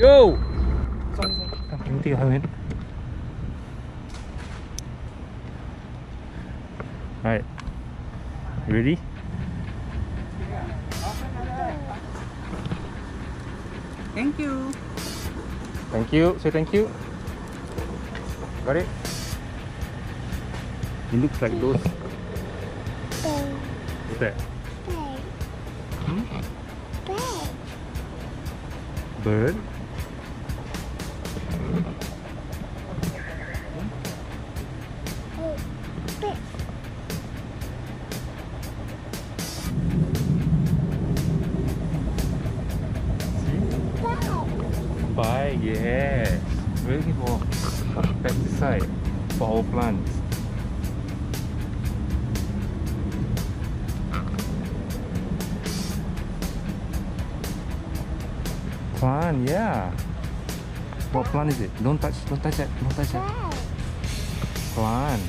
Yo! Sorry, sorry. Come, take a helmet. Alright. You ready? Thank you. Thank you. Say thank you. Got it? It looks like those. What's that? Hmm? Bird? Bye, yes. Looking for pesticide for our plants. Plant, yeah. What plant is it? Don't touch, don't touch that, don't touch that. Plant.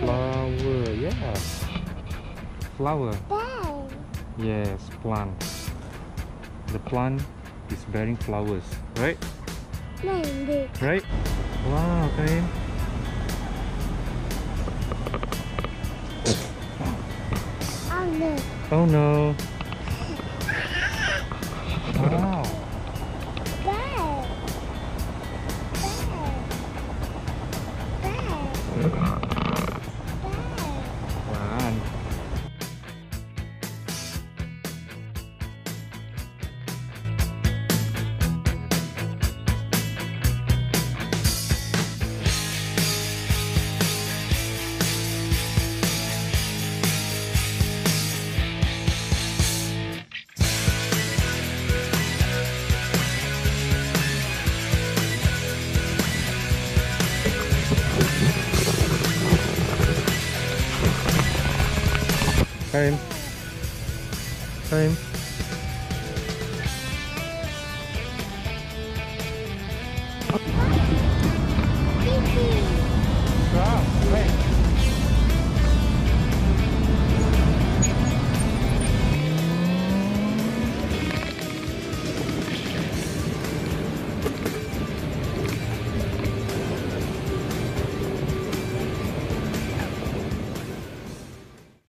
Flower, yeah. Flower. Yes, plant. The plant is bearing flowers, right? Right? Wow, Karim. Oh no. Wow. Plant. Karim. Karim.